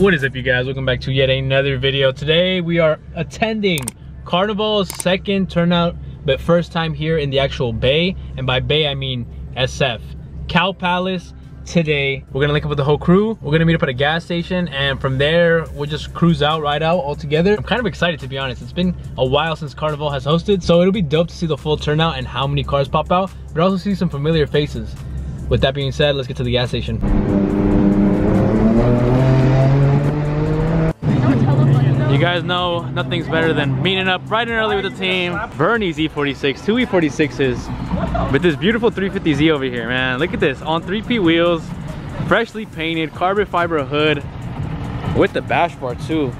What is up you guys? Welcome back to yet another video. Today we are attending Carnival's second turnout, but first time here in the actual Bay. And by Bay I mean SF. Cow Palace today. We're gonna link up with the whole crew. We're gonna meet up at a gas station and from there we'll just cruise out, ride out all together. I'm kind of excited to be honest. It's been a while since Carnival has hosted, so it'll be dope to see the full turnout and how many cars pop out, but also see some familiar faces. With that being said, let's get to the gas station. Guys know nothing's better than meeting up bright and early with the team. Bernie's E46, two E46s with this beautiful 350Z over here, man. Look at this, on 3P wheels, freshly painted, carbon fiber hood with the bash bar too.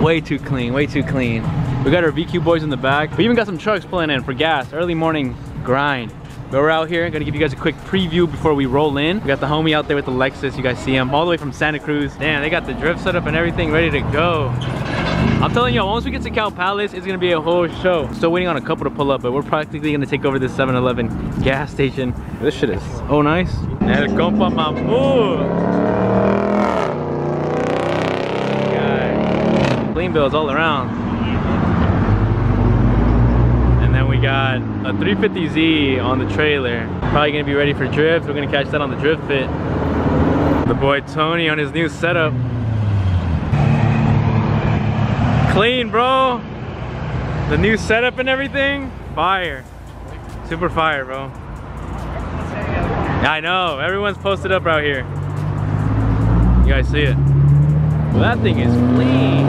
Way too clean, way too clean. We got our VQ boys in the back. We even got some trucks pulling in for gas, early morning grind. But we're out here, gonna give you guys a quick preview before we roll in. We got the homie out there with the Lexus, you guys see him, all the way from Santa Cruz. Damn, they got the drift set up and everything ready to go. I'm telling you, once we get to Cow Palace, it's gonna be a whole show. Still waiting on a couple to pull up, but we're practically gonna take over this 7-Eleven gas station. This shit is oh nice. El compa. Clean bills all around. And then got a 350Z on the trailer. Probably gonna be ready for drift. We're gonna catch that on the drift pit. The boy Tony on his new setup. Clean, bro. The new setup and everything, fire. Super fire, bro. I know, everyone's posted up out here. You guys see it? Well, that thing is clean.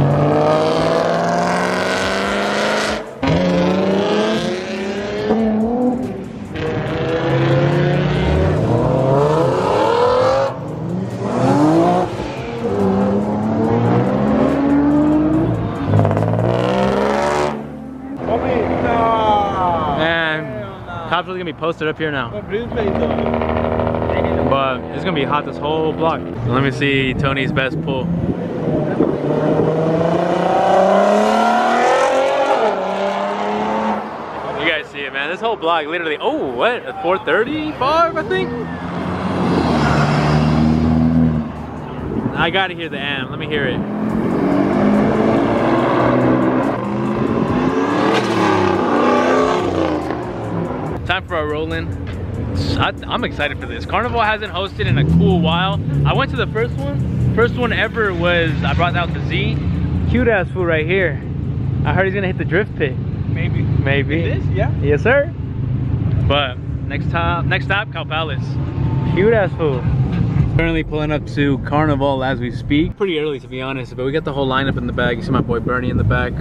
Cops gonna be posted up here now. But it's gonna be hot this whole block. Let me see Tony's best pull. You guys see it, man. This whole block literally, oh, what? At 435, I think? I gotta hear the amp. Let me hear it. Time for a roll-in. I'm excited for this. Carnival hasn't hosted in a cool while. I went to the first one. First one ever was, I brought out the Z. Cute ass fool right here. I heard he's gonna hit the drift pit. Maybe. Maybe. It is, yeah. Yes, sir. But next time, next stop, Cow Palace. Cute ass fool. Currently pulling up to Carnival as we speak. Pretty early to be honest, but we got the whole lineup in the back. You see my boy Bernie in the back.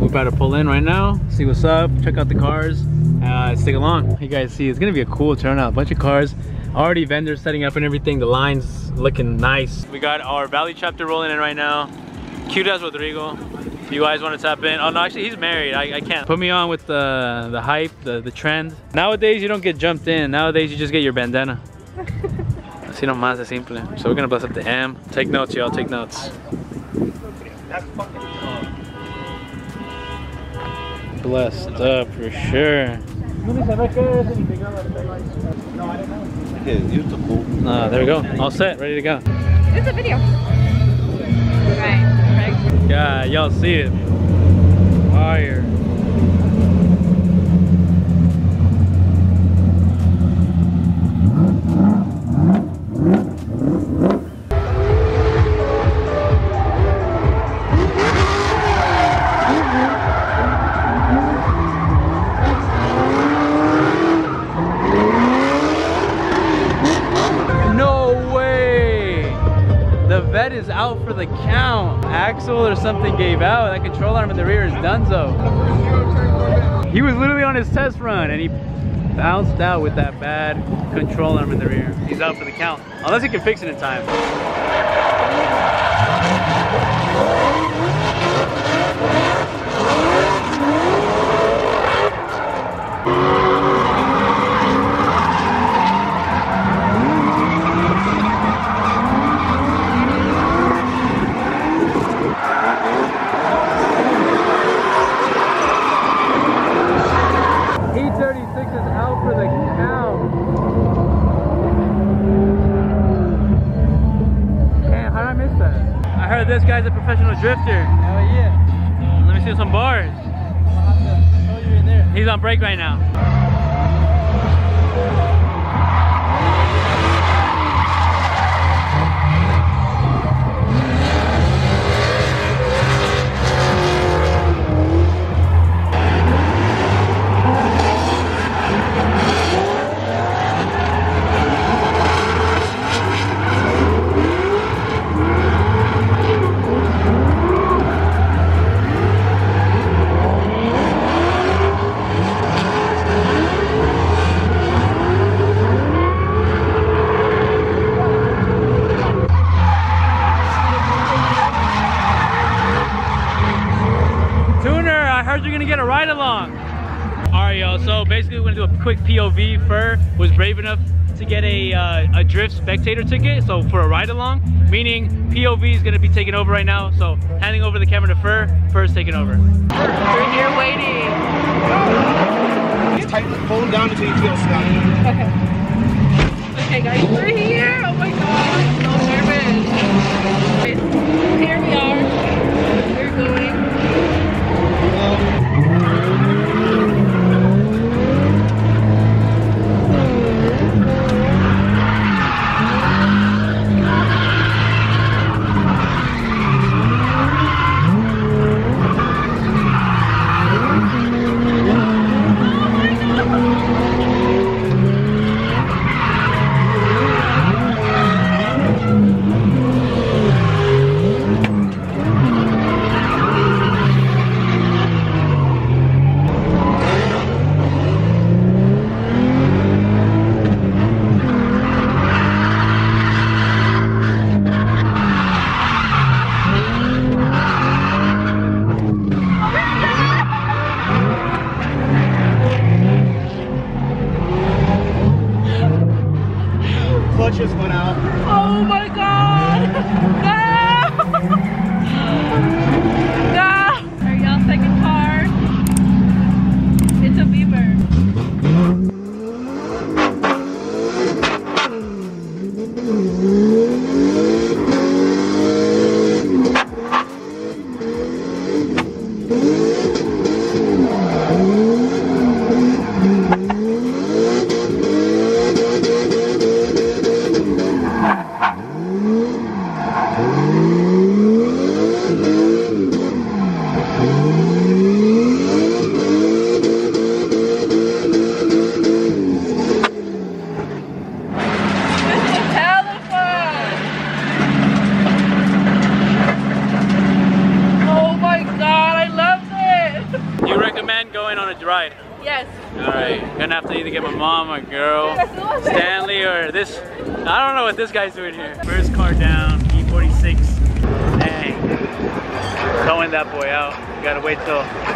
We're about to pull in right now, see what's up, check out the cars. Uh, let's take along. You guys see, it's gonna be a cool turnout. A bunch of cars, already vendors setting up and everything. The line's looking nice. We got our Valley chapter rolling in right now. Cute as Rodrigo. If you guys want to tap in. Oh no, actually he's married. I, I can't. Put me on with the, the hype, the, the trend. Nowadays you don't get jumped in. Nowadays you just get your bandana. Así nomás de simple. So we're gonna bless up the M. Take notes, y'all. Take notes. Blessed up for sure. Uh, there we go. All set, ready to go. It's a video. Right. Yeah, y'all see it. Fire. Bounced out with that bad control arm in the rear. He's out for the count. Unless he can fix it in time. This guy's a professional drifter. Hell yeah. Let me see some bars. I'll have to show you in there. He's on break right now. Brave enough to get a uh, a drift spectator ticket, so for a ride along. Meaning POV is gonna be taking over right now. So handing over the camera to Fur. Fur's taking over. We're here waiting. Just tighten, pull down until you feel snug. Okay. Okay, guys, we're here. Oh my god, I'm so nervous. Here we are.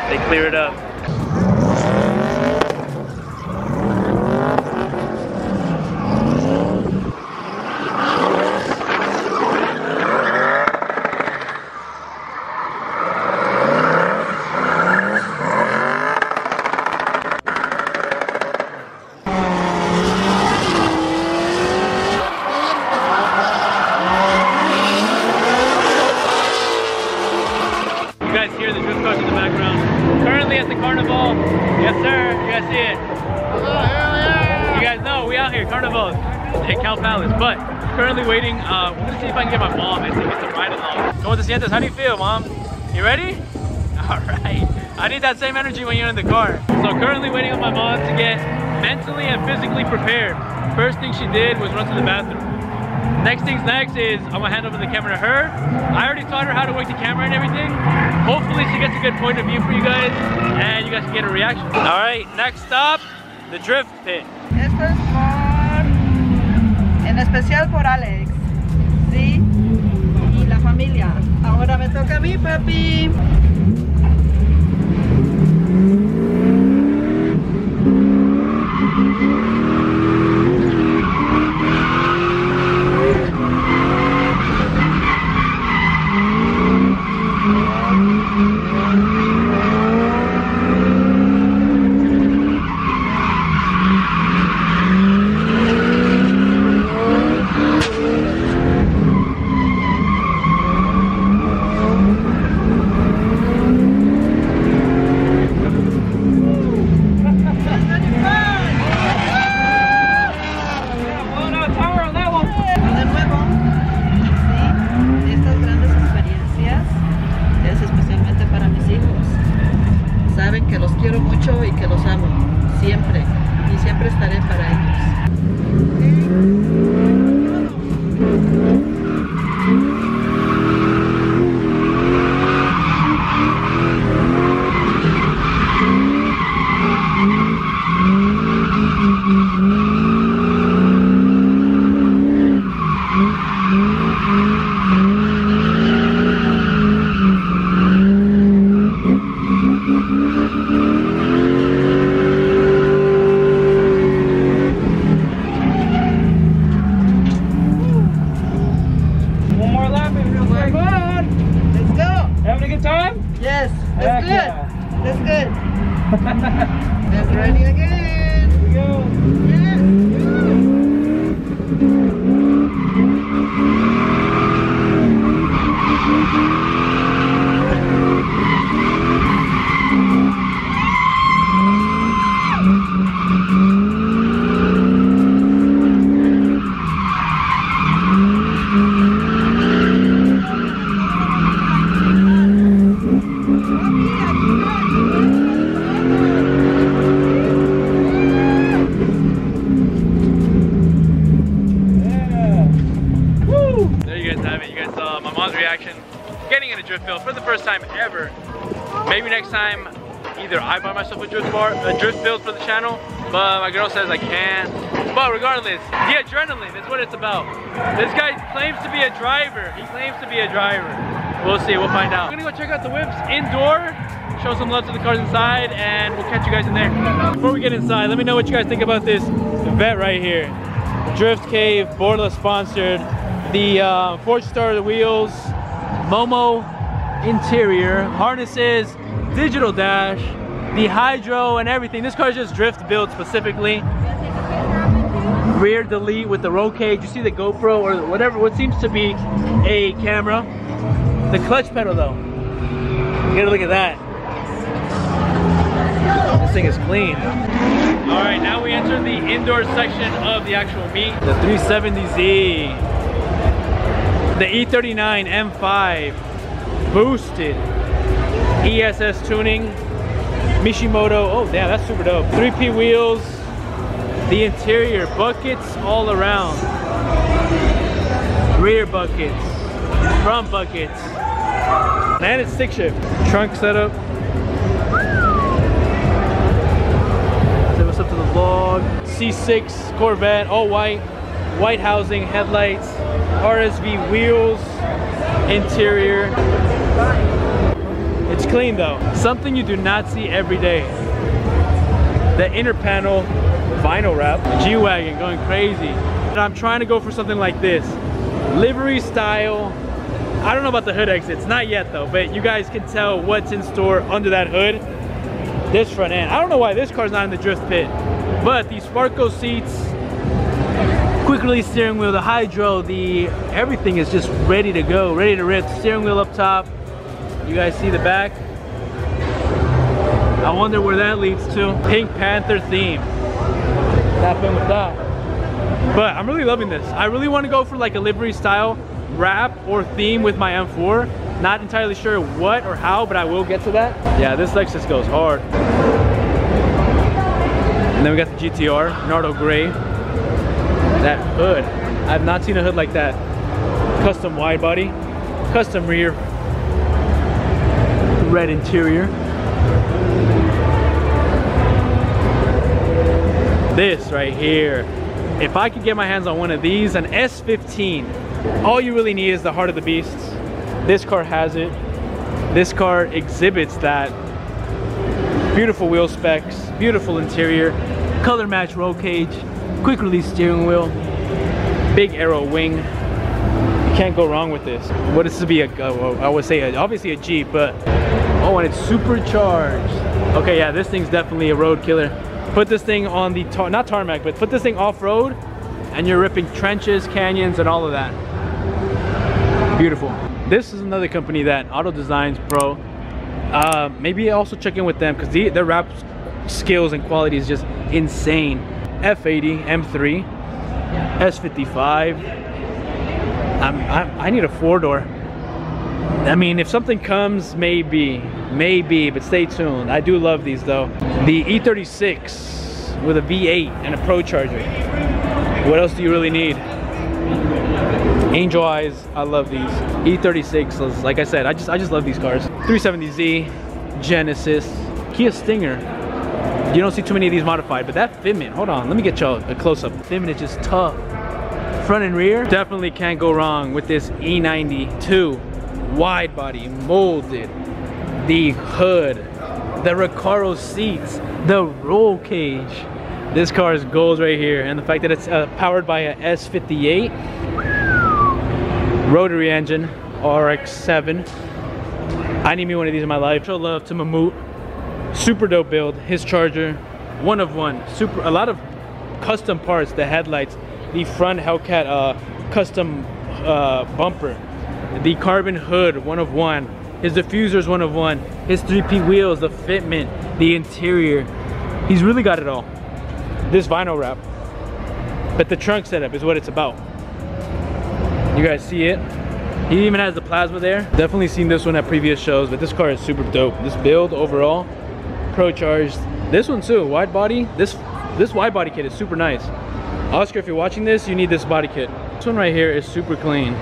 They clear it up. Run to the bathroom. Next things next is I'm gonna hand over the camera to her. I already taught her how to work the camera and everything. Hopefully she gets a good point of view for you guys and you guys can get a reaction. All right, next stop, the drift pit. Esto es por, en especial por Alex, ¿sí? Y la familia. Ahora me toca a mí, papi. A drift build for the channel, but my girl says I can't. But regardless, the adrenaline is what it's about. This guy claims to be a driver. He claims to be a driver. We'll see, we'll find out. We're gonna go check out the whips indoor, show some love to the cars inside, and we'll catch you guys in there. Before we get inside, let me know what you guys think about this vet right here. Drift Cave, Borla sponsored. The uh, Forgestar wheels, Momo interior, harnesses, digital dash, the hydro and everything. This car is just drift built specifically. Rear delete with the roll cage. You see the GoPro or whatever, what seems to be a camera. The clutch pedal though. You gotta look at that. This thing is clean. All right, now we enter the indoor section of the actual meet. The 370Z. The E E39 M5 boosted ESS tuning. Mishimoto, oh damn, that's super dope. 3P wheels, the interior, buckets all around. Rear buckets, front buckets. And it's stick shift. Trunk setup. Say what's up to the vlog. C6 Corvette, all white. White housing, headlights, RSV wheels, interior. It's clean though. Something you do not see every day. The inner panel vinyl wrap. G-Wagon going crazy. And I'm trying to go for something like this. Livery style. I don't know about the hood exits, not yet though, but you guys can tell what's in store under that hood. This front end. I don't know why this car's not in the drift pit, but these Sparco seats, quick release steering wheel, the hydro, the everything is just ready to go, ready to rip. Steering wheel up top. You guys see the back? I wonder where that leads to. Pink Panther theme. In with that. But I'm really loving this. I really want to go for like a livery style wrap or theme with my M4. Not entirely sure what or how, but I will get to that. Yeah, this Lexus goes hard. And then we got the GTR, Nardo Gray. That hood. I've not seen a hood like that. Custom wide body, custom rear, red interior. This right here. If I could get my hands on one of these, an S15, all you really need is the heart of the beast. This car has it. This car exhibits that. Beautiful wheel specs, beautiful interior, color match roll cage, quick release steering wheel, big arrow wing. You can't go wrong with this. What is would be a, I would say obviously a Jeep, but oh, and it's supercharged. Okay, yeah, this thing's definitely a road killer. Put this thing on the, tar not tarmac, but put this thing off-road and you're ripping trenches, canyons, and all of that. Beautiful. This is another company that Auto Designs Pro. Uh, maybe also check in with them because the, their wrap skills and quality is just insane. F80, M3, S55. I'm, I'm, I need a four door. I mean, if something comes, maybe. Maybe, but stay tuned. I do love these though. The E36 with a V8 and a ProCharger. What else do you really need? Angel Eyes, I love these. E36, like I said, I just I just love these cars. 370Z, Genesis, Kia Stinger. You don't see too many of these modified, but that fitment, hold on, let me get y'all a close-up. Fitment is just tough. Front and rear, definitely can't go wrong with this E92 wide body, molded, the hood, the Recaro seats, the roll cage. This car is gold right here, and the fact that it's uh, powered by a S58 rotary engine, RX-7. I need me one of these in my life. Show love to Mammut. Super dope build. His charger, one of one. Super. A lot of custom parts. The headlights, the front Hellcat uh, custom uh, bumper, the carbon hood, one of one. His diffuser's one of one. His 3P wheels, the fitment, the interior. He's really got it all. This vinyl wrap. But the trunk setup is what it's about. You guys see it? He even has the plasma there. Definitely seen this one at previous shows, but this car is super dope. This build overall, Pro Charged. This one too, wide body. This this wide body kit is super nice. Oscar, if you're watching this, you need this body kit. This one right here is super clean.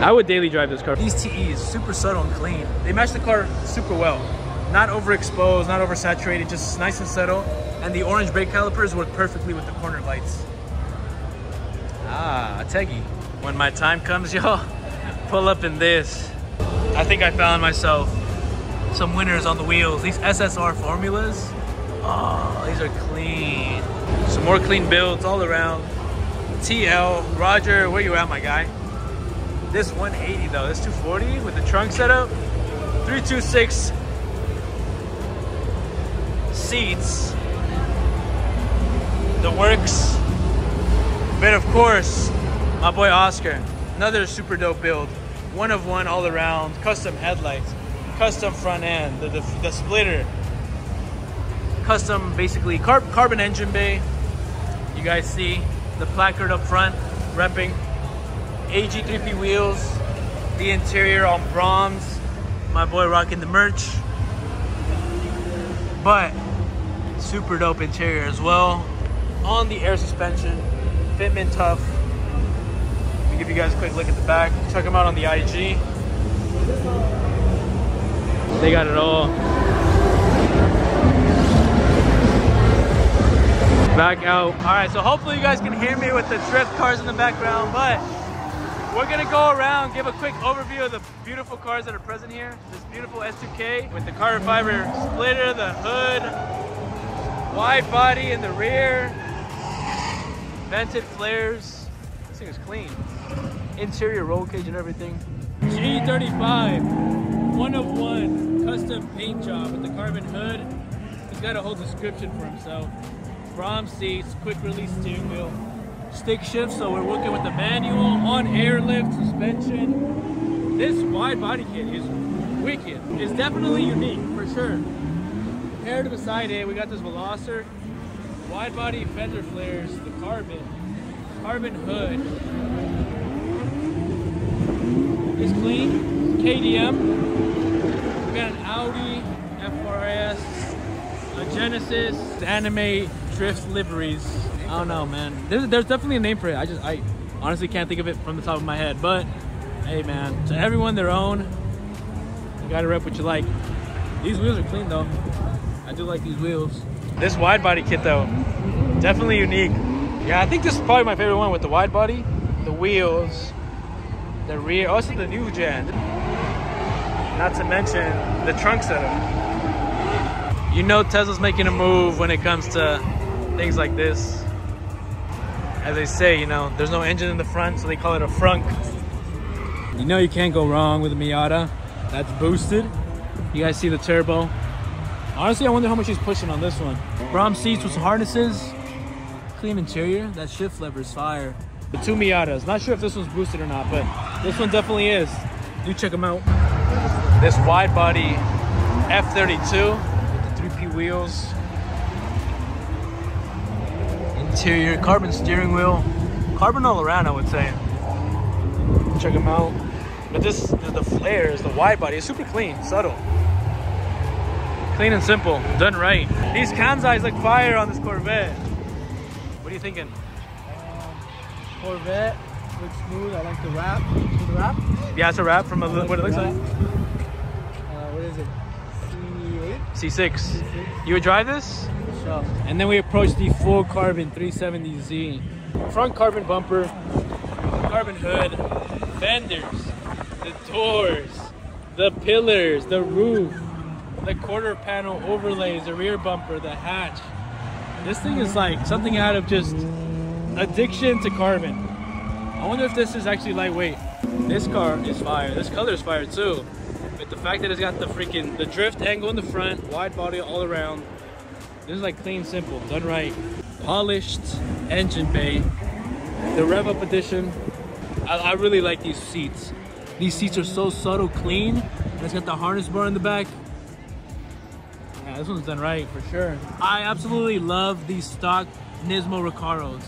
I would daily drive this car. These TEs, super subtle and clean. They match the car super well. Not overexposed, not oversaturated, just nice and subtle. And the orange brake calipers work perfectly with the corner lights. Ah, a Teggy. When my time comes, y'all, pull up in this. I think I found myself some winners on the wheels. These SSR formulas, oh, these are clean. Some more clean builds all around. TL, Roger, where you at, my guy? This 180 though, this 240 with the trunk setup, 326 seats, the works. But of course, my boy Oscar, another super dope build. One of one all around, custom headlights, custom front end, the, the, the splitter, custom basically car carbon engine bay. You guys see the placard up front, repping. AG3P wheels, the interior on bronze. My boy rocking the merch. But super dope interior as well. On the air suspension, fitment tough. Let me give you guys a quick look at the back. Check them out on the IG. They got it all. Back out. All right, so hopefully you guys can hear me with the drift cars in the background, but we're gonna go around, give a quick overview of the beautiful cars that are present here. This beautiful S2K with the carbon fiber splitter, the hood, wide body in the rear, vented flares. This thing is clean. Interior roll cage and everything. G35, one of one, custom paint job with the carbon hood. He's got a whole description for himself. Brom seats, quick release steering wheel, stick shift, so we're working with the manual, on airlift, suspension. This wide body kit is wicked. It's definitely unique, for sure. To beside it, we got this Veloster, wide body fender flares, the carbon, carbon hood. It's clean, KDM. We got an Audi FRS, a Genesis, anime drift liveries. I don't know, man. There's, there's definitely a name for it. I just, I honestly can't think of it from the top of my head. But hey, man, to everyone their own. You gotta rep what you like. These wheels are clean though. I do like these wheels. This wide body kit though, definitely unique. Yeah, I think this is probably my favorite one with the wide body, the wheels, the rear, oh, also the new gen. Not to mention the trunk setup. You know Tesla's making a move when it comes to things like this. As they say, you know, there's no engine in the front, so they call it a frunk. You know you can't go wrong with a Miata. That's boosted. You guys see the turbo. Honestly, I wonder how much he's pushing on this one. Brom seats with harnesses. Clean interior. That shift lever is fire. The two Miatas. Not sure if this one's boosted or not, but this one definitely is. You check them out. This wide body F32 with the 3P wheels. Interior, carbon steering wheel. Carbon all around, I would say. Check them out. But this, the, the flares, the wide body is super clean, subtle. Clean and simple, done right. These Kanseis look fire on this Corvette. What are you thinking? Corvette looks smooth. I like the wrap. The wrap? Yeah, it's a wrap from a, li- what it looks like. Uh, what is it? C8? C6. You would drive this? And then we approach the full carbon 370Z. Front carbon bumper, carbon hood, fenders, the doors, the pillars, the roof, the quarter panel overlays, the rear bumper, the hatch. This thing is like something out of just addiction to carbon. I wonder if this is actually lightweight. This car is fire. This color is fire too. But the fact that it's got the freaking the drift angle in the front, wide body all around. This is like clean, simple, done right. Polished engine bay. The rev up edition. I, I really like these seats. These seats are so subtle, clean. It's got the harness bar in the back. Yeah, this one's done right for sure. I absolutely love these stock Nismo Recaros.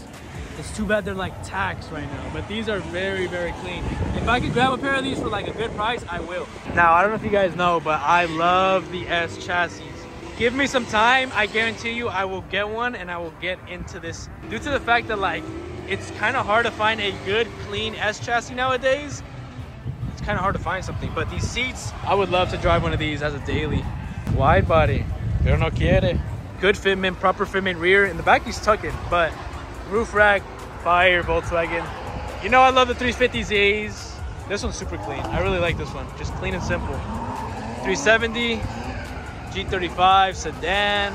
It's too bad they're like taxed right now, but these are very, very clean. If I could grab a pair of these for like a good price, I will. Now, I don't know if you guys know, but I love the S chassis. Give me some time, I guarantee you I will get one and I will get into this. Due to the fact that like, it's kind of hard to find a good, clean S chassis nowadays. It's kind of hard to find something, but these seats, I would love to drive one of these as a daily. Wide body, pero no quiere. Good fitment, proper fitment rear. In the back he's tucking, but roof rack, fire, Volkswagen. You know I love the 350Zs. This one's super clean. I really like this one. Just clean and simple. 370, G35, sedan.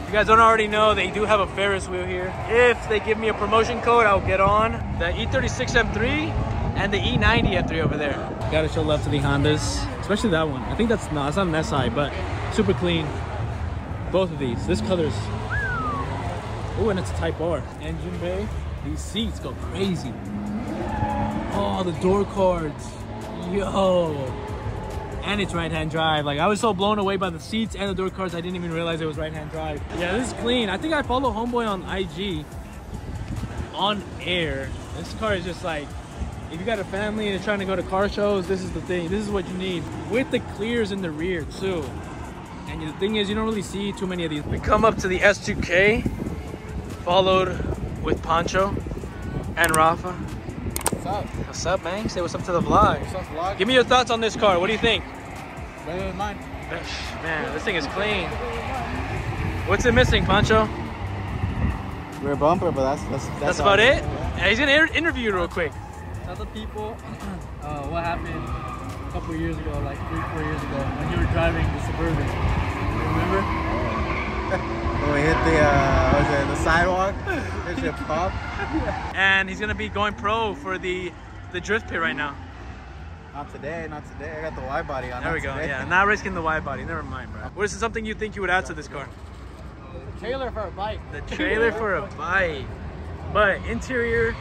If you guys don't already know, they do have a Ferris wheel here. If they give me a promotion code, I'll get on. The E E36 M3 and the E E90 M3 over there. Gotta show love to the Hondas, especially that one. I think that's, no, it's not an SI, but super clean. Both of these. This color's Oh, and it's a Type R. Engine bay. These seats go crazy. Oh, the door cards. Yo. And it's right-hand drive. Like, I was so blown away by the seats and the door cards, I didn't even realize it was right-hand drive. Yeah, this is clean. I think I follow Homeboy on IG. On air. This car is just like, if you got a family and you're trying to go to car shows, this is the thing. This is what you need. With the clears in the rear, too. And the thing is, you don't really see too many of these. We come up to the S2K followed with Pancho and Rafa. What's up? What's up, man? Say what's up to the vlog. What's up, vlog? Give me your thoughts on this car. What do you think? Better than mine. Man, this thing is clean. What's it missing, Pancho? Rear bumper, but that's that's that's, That's about it? Yeah, he's gonna interview you real quick. Tell the people uh, what happened a couple years ago, like three, four years ago, when you were driving the Suburban. You remember? When we hit the uh, was it the sidewalk, it should pop. And he's gonna be going pro for the the drift pit right now. Not today, not today. I got the wide body on. There not we go. today. Yeah, not risking the wide body. Never mind, bro. What is something you think you would add to this car? The Trailer for a bike. The trailer for a bike. But interior,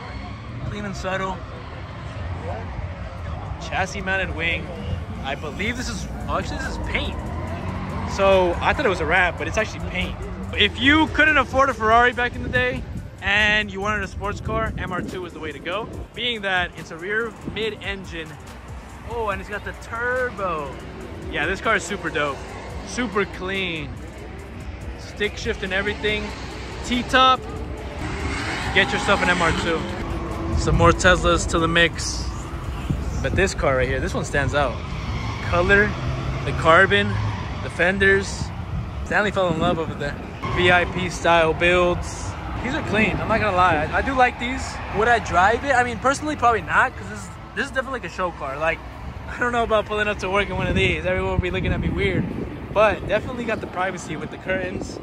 clean and subtle. Chassis mounted wing. I believe this is, oh, actually this is paint. So I thought it was a wrap, but it's actually paint. If you couldn't afford a Ferrari back in the day and you wanted a sports car, MR2 was the way to go. Being that it's a rear mid-engine. Oh, and it's got the turbo. Yeah, this car is super dope. Super clean stick shift and everything. T-top, get yourself an MR2. Some more Teslas to the mix. But this car right here, this one stands out. Color, the carbon, the fenders. Stanley fell in love over there. VIP style builds. These are clean, I'm not gonna lie. I, I do like these. Would I drive it? I mean, personally, probably not, because this, is- this is definitely like a show car. Like, I don't know about pulling up to work in one of these. Everyone will be looking at me weird. But definitely got the privacy with the curtains.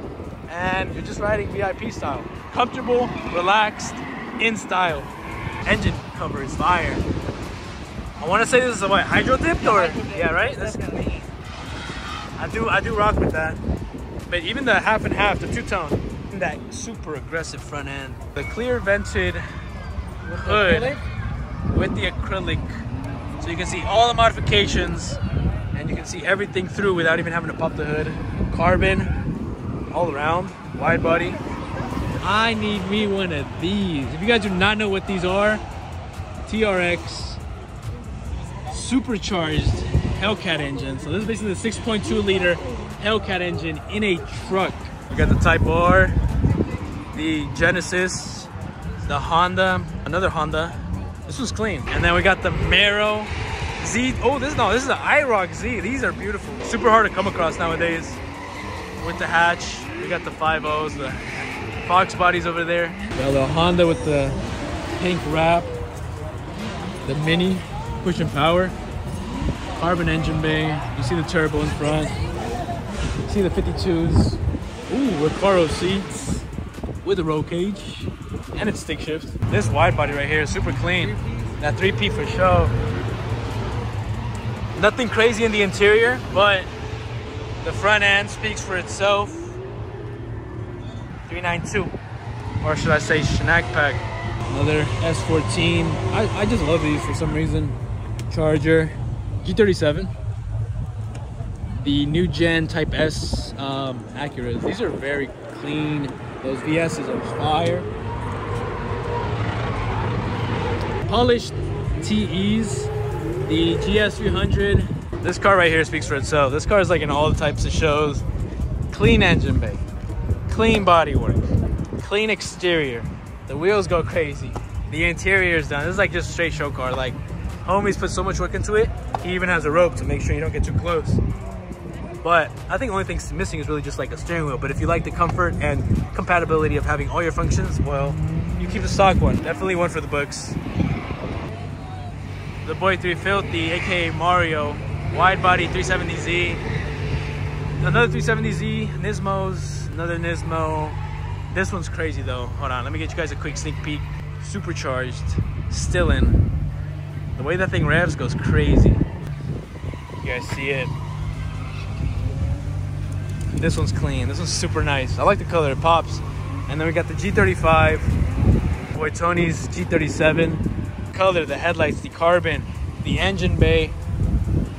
And you're just riding VIP style. Comfortable, relaxed, in style. Engine cover is fire. I want to say this is a what, hydro dipped or? Yeah, right? That's, I do, I do rock with that. But even the half and half, the two tone, that super aggressive front end. The clear vented hood with the acrylic. So you can see all the modifications and you can see everything through without even having to pop the hood. Carbon all around, wide body. I need me one of these. If you guys do not know what these are, TRX supercharged Hellcat engine. So this is basically the 6.2 liter Hellcat engine in a truck. We got the Type R, the Genesis, the Honda, another Honda. This was clean. And then we got the Mero Z. Oh, this is no, this is the IROC Z. These are beautiful. Super hard to come across nowadays. With the hatch, we got the 5.0s, the Fox bodies over there. Got the Honda with the pink wrap, the Mini pushing power, carbon engine bay. You see the turbo in front. You see the 52s. Ooh, Recaro seats with a roll cage and it's stick shift. This wide body right here is super clean. That 3P for show. Nothing crazy in the interior, but the front end speaks for itself. 392, or should I say Scat Pack. Another S14. I, I just love these for some reason. Charger, G37. The new gen Type S um, Acuras. These are very clean. Those VSs are fire. Polished TEs, the GS300. This car right here speaks for itself. This car is like in all the types of shows. Clean engine bay, clean bodywork, clean exterior. The wheels go crazy. The interior is done. This is like just a straight show car. Like homies put so much work into it. He even has a rope to make sure you don't get too close. But I think the only thing missing is really just like a steering wheel. But if you like the comfort and compatibility of having all your functions, well, you keep the stock one. Definitely one for the books. The Boy 3 Filthy, aka Mario, wide body 370Z. Another 370Z, Nismos, another Nismo. This one's crazy though. Hold on, let me get you guys a quick sneak peek. Supercharged, still in. The way that thing revs goes crazy. You guys see it. This one's clean. This one's super nice. I like the color, it pops. And then we got the G35, Boy Tony's G37. Color, the headlights, the carbon, the engine bay.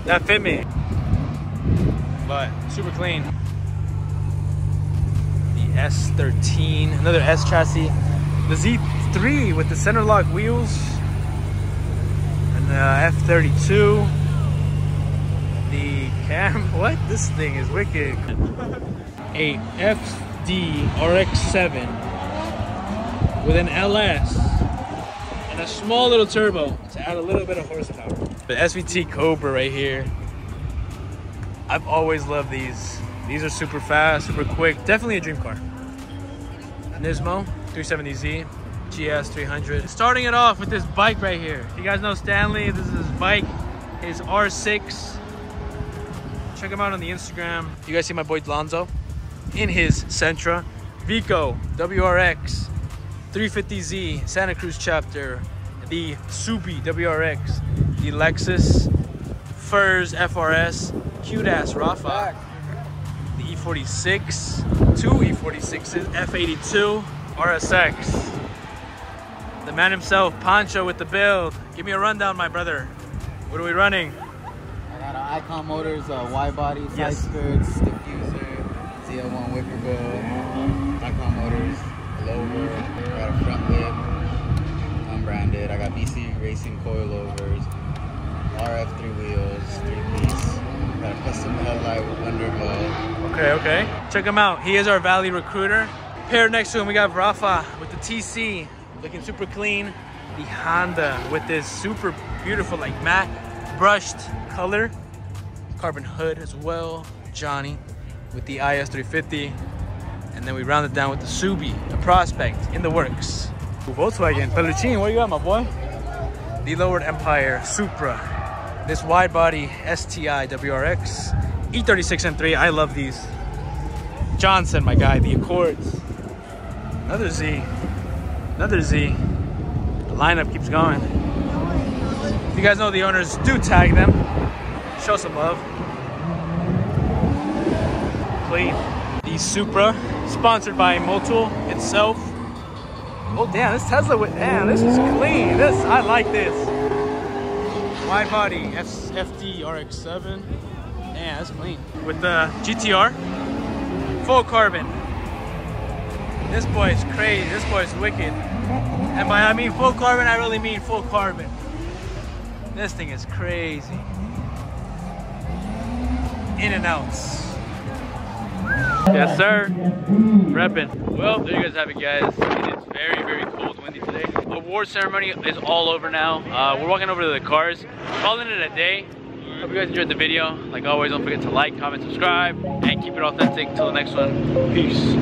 That fit me. But super clean. The S13, another S chassis. The Z3 with the center lock wheels. And the F32 the cam. What? This thing is wicked. A fd rx7 with an ls and a small little turbo to add a little bit of horsepower. The svt cobra right here. I've always loved these. These are super fast super quick. Definitely a dream car. Nismo 370z gs 300 starting it off with this bike right here. You guys know stanley. This is his bike. His r6 check him out on the Instagram. You guys see my boy Lonzo in his Sentra. Vico, WRX, 350Z, Santa Cruz chapter, the Subi WRX, the Lexus, Furs FRS, cute ass Rafa, the E46, two E46s, F82, RSX. The man himself, Pancho with the build. Give me a rundown, my brother. What are we running? Icon Motors uh, wide body, side Yes. skirts, diffuser, ZL1 wicker bill, Icon Motors, lower, got a front lip, unbranded. I got BC Racing coilovers, RF three wheels, three piece. Got a custom headlight with underglow. Okay, okay. Check him out. He is our Valley recruiter. Paired next to him, we got Rafa with the TC, looking super clean. The Honda with this super beautiful, like matte brushed color. Carbon hood as well. Johnny with the IS350. And then we round it down with the Subi, the Prospect in the works. Volkswagen, Peluchin, where you at, my boy? The Lowered Empire Supra. This wide body STI WRX. E36 M3, I love these. Johnson, my guy, the Accords. Another Z. Another Z. The lineup keeps going. If you guys know the owners, do tag them. Show some love. Clean. The Supra, sponsored by Motul itself. Oh damn, this Tesla with damn, this is clean. This I like this. Wide body F, FD RX7. Damn, that's clean. With the GTR, full carbon. This boy is crazy. This boy is wicked. And by I mean full carbon, I really mean full carbon. This thing is crazy. In and outs. Yes, sir. Reppin'. Well, there you guys have it, guys. It is very, very cold, windy today. The award ceremony is all over now. Uh, we're walking over to the cars, calling it a day. Hope you guys enjoyed the video. Like always, don't forget to like, comment, subscribe, and keep it authentic. Till the next one, peace.